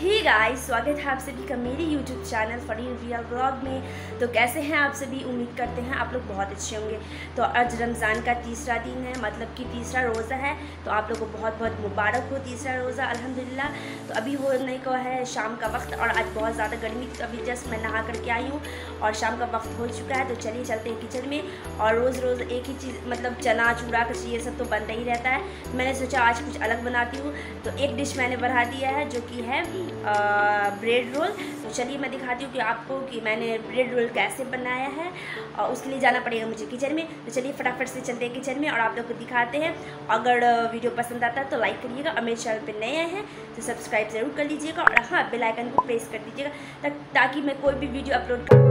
ही guys स्वागत है आप सभी का मेरे यूट्यूब चैनल फरी रियल ब्लॉग में। तो कैसे हैं आप सभी? उम्मीद करते हैं आप लोग बहुत अच्छे होंगे। तो आज रमज़ान का तीसरा दिन है मतलब कि तीसरा रोज़ा है। तो आप लोग को बहुत बहुत मुबारक हो तीसरा रोज़ा, अल्हम्दुलिल्लाह। तो अभी हो नहीं को है शाम का वक्त और आज बहुत ज़्यादा गर्मी थी अभी जस्ट मैं नहा करके आई हूँ और शाम का वक्त हो चुका है। तो चलिए चलते हैं किचन में और रोज़ रोज़ एक ही चीज़ मतलब चना चूड़ा कची ये सब तो बनता ही रहता है। मैंने सोचा आज कुछ अलग बनाती हूँ। तो एक डिश मैंने बढ़ा दिया है, जो कि है ब्रेड रोल। तो चलिए मैं दिखाती हूँ कि आपको कि मैंने ब्रेड रोल कैसे बनाया है और उसके लिए जाना पड़ेगा मुझे किचन में। तो चलिए फटाफट से चलते हैं किचन में और आप लोग को दिखाते हैं। अगर वीडियो पसंद आता है तो लाइक करिएगा और मेरे चैनल पर नए हैं तो सब्सक्राइब ज़रूर कर लीजिएगा और हाँ बेलाइकन को प्रेस कर दीजिएगा ताकि मैं कोई भी वीडियो अपलोड कर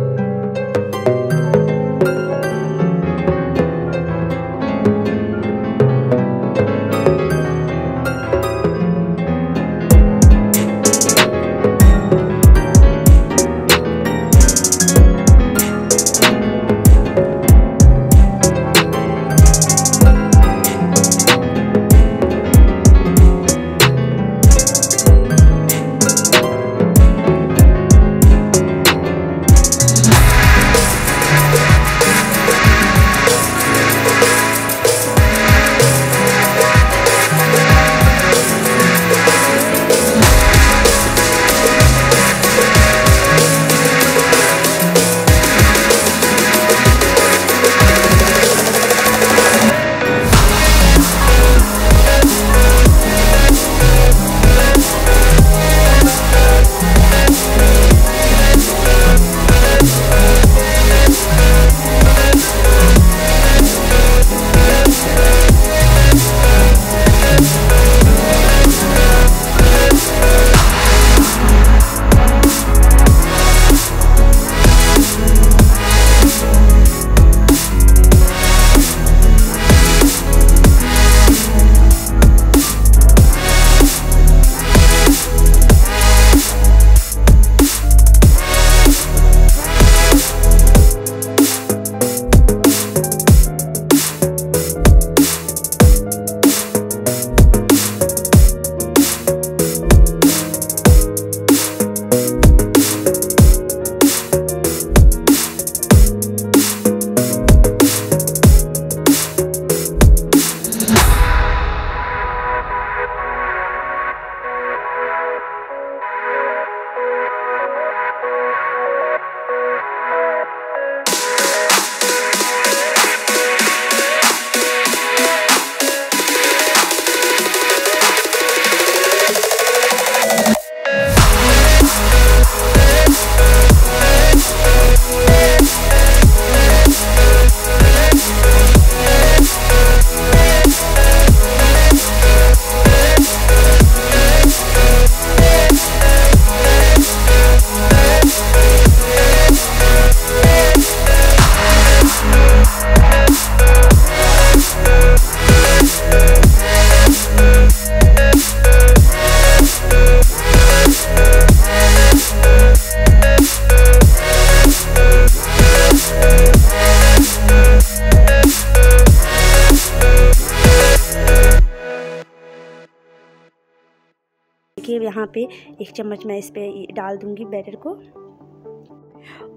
देखिए यहाँ पे एक चम्मच मैं इस पर डाल दूँगी बैटर को।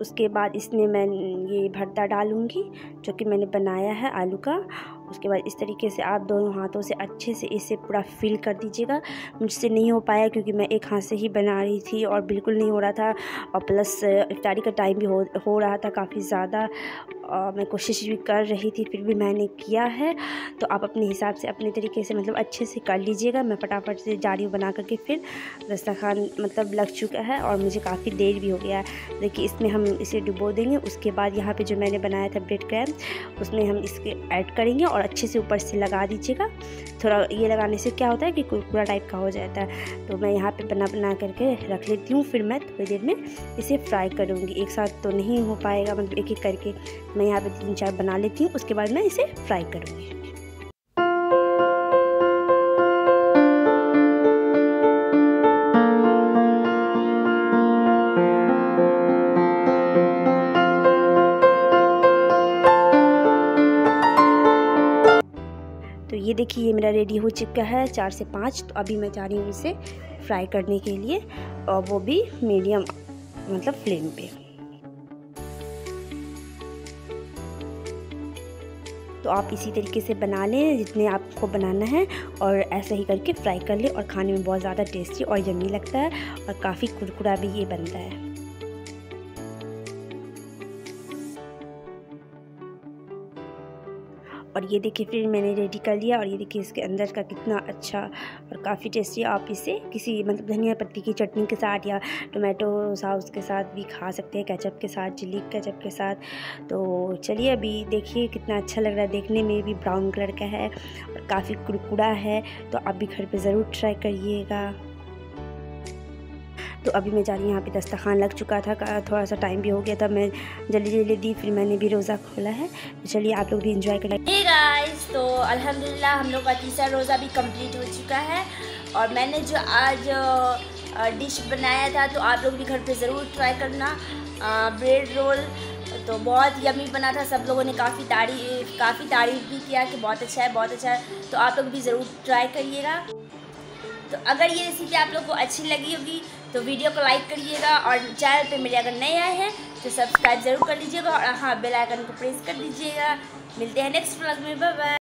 उसके बाद इसमें मैं ये भरता डालूँगी, जो कि मैंने बनाया है आलू का। उसके बाद इस तरीके से आप दोनों हाथों से अच्छे से इसे पूरा फिल कर दीजिएगा। मुझसे नहीं हो पाया क्योंकि मैं एक हाथ से ही बना रही थी और बिल्कुल नहीं हो रहा था और प्लस इफ्तारी का टाइम भी हो हो रहा था काफ़ी ज़्यादा। और मैं कोशिश भी कर रही थी, फिर भी मैंने किया है। तो आप अपने हिसाब से, अपने तरीके से मतलब अच्छे से कर लीजिएगा। मैं फटाफट से जारी बना करके फिर दस्तरखान मतलब लग चुका है और मुझे काफ़ी देर भी हो गया है। देखिए, इसमें हम इसे डुबो देंगे। उसके बाद यहाँ पे जो मैंने बनाया था ब्रेड क्रैम उसमें हम इसके ऐड करेंगे और अच्छे से ऊपर से लगा दीजिएगा। थोड़ा ये लगाने से क्या होता है कि कुरकुरा टाइप का हो जाता है। तो मैं यहाँ पे बना बना करके रख लेती हूँ फिर मैं थोड़ी देर में इसे फ्राई करूँगी। एक साथ तो नहीं हो पाएगा मतलब एक एक करके मैं यहाँ पे तीन चार बना लेती हूँ, उसके बाद मैं इसे फ्राई करूँगी। ये देखिए, ये मेरा रेडी हो चुका है चार से पाँच तो अभी मैं जा रही हूँ इसे फ्राई करने के लिए और वो भी मीडियम मतलब फ्लेम पे। तो आप इसी तरीके से बना लें जितने आपको बनाना है और ऐसे ही करके फ्राई कर लें और खाने में बहुत ज़्यादा टेस्टी और यम्मी लगता है और काफ़ी कुरकुरा भी ये बनता है। और ये देखिए फिर मैंने रेडी कर लिया और ये देखिए इसके अंदर का कितना अच्छा और काफ़ी टेस्टी आप इसे किसी मतलब धनिया पत्ती की चटनी के साथ या टोमेटो सॉस के साथ भी खा सकते हैं कैचअप के साथ चिली कैचअप के साथ। तो चलिए अभी देखिए कितना अच्छा लग रहा है देखने में, भी ब्राउन कलर का है और काफ़ी कुरकुरा है तो आप भी घर पर ज़रूर ट्राई करिएगा। तो अभी मैं जा रही यहाँ पे दस्तरखान लग चुका था थोड़ा सा टाइम भी हो गया था, मैं जल्दी जल्दी दी फिर मैंने भी रोज़ा खोला है। तो चलिए आप लोग भी इंजॉय करें गाइस तो अल्हम्दुलिल्लाह, हम लोग का तीसरा रोज़ा भी कंप्लीट हो चुका है। और मैंने जो आज डिश बनाया था तो आप लोग भी घर पे ज़रूर ट्राई करना। ब्रेड रोल तो बहुत यमी बना था। सब लोगों ने काफ़ी तारीफ़, काफ़ी तारीफ़ भी किया कि बहुत अच्छा है, बहुत अच्छा है। तो आप लोग भी ज़रूर ट्राई करिएगा। तो अगर ये रेसिपी आप लोग को अच्छी लगी होगी तो वीडियो को लाइक करिएगा और चैनल पे मेरे अगर नए आए हैं तो सब्सक्राइब ज़रूर कर लीजिएगा और हाँ बेल आइकन को प्रेस कर दीजिएगा। मिलते हैं नेक्स्ट ब्लॉग में बाय बाय